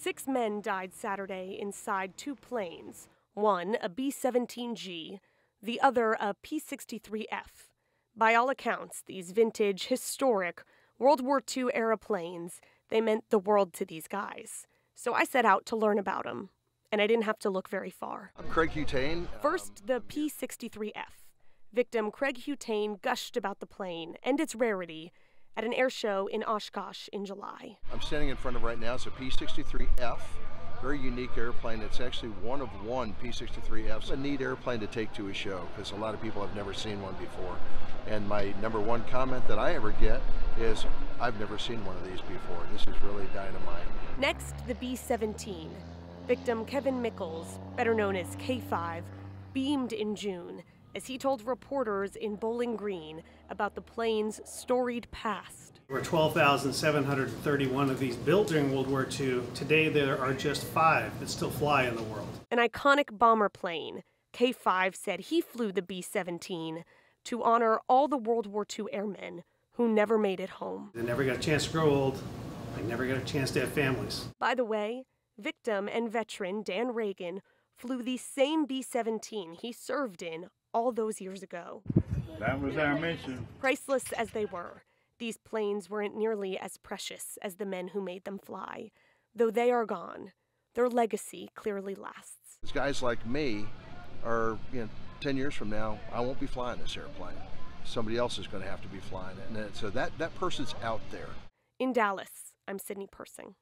Six men died Saturday inside two planes one a B 17G, the other a P 63F. By all accounts, these vintage, historic World War II era planes, they meant the world to these guys. So I set out to learn about them, and I didn't have to look very far. I'm Craig Hutain. Um, First, the P 63F. Victim Craig Hutain gushed about the plane and its rarity at an air show in Oshkosh in July. I'm standing in front of right now. It's a P-63F, very unique airplane. It's actually one of one P-63Fs. A neat airplane to take to a show because a lot of people have never seen one before. And my number one comment that I ever get is, I've never seen one of these before. This is really dynamite. Next, the B-17. Victim Kevin Michels, better known as K5, beamed in June as he told reporters in Bowling Green about the plane's storied past. There were 12,731 of these built during World War II. Today, there are just five that still fly in the world. An iconic bomber plane, K 5 said he flew the B 17 to honor all the World War II airmen who never made it home. They never got a chance to grow old, they never got a chance to have families. By the way, victim and veteran Dan Ragan flew the same B 17 he served in all those years ago. That was our mission. Priceless as they were, these planes weren't nearly as precious as the men who made them fly. Though they are gone, their legacy clearly lasts. Guys like me are, you know, 10 years from now, I won't be flying this airplane. Somebody else is going to have to be flying it. And so that, that person's out there. In Dallas, I'm Sydney Persing.